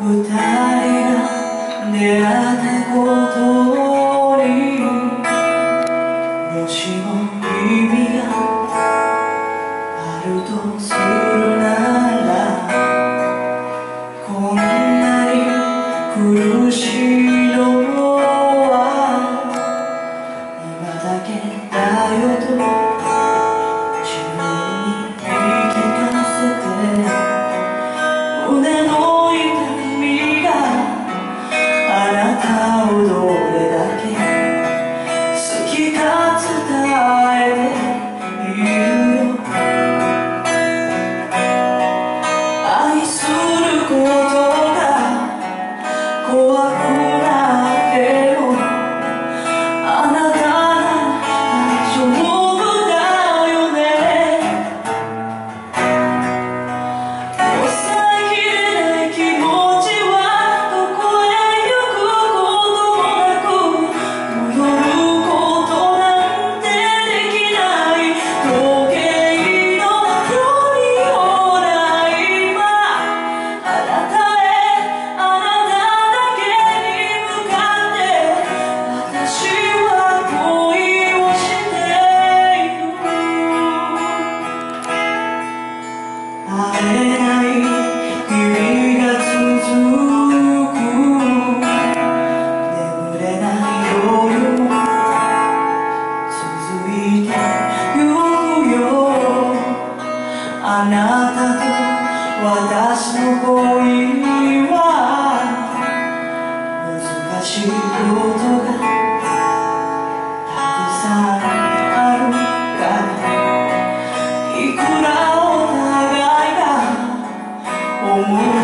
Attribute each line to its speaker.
Speaker 1: 二人が出会っことにもしも意味があるとすてくよあなたと私の恋は難しいことがたくさんあるから。いくらお互いが思う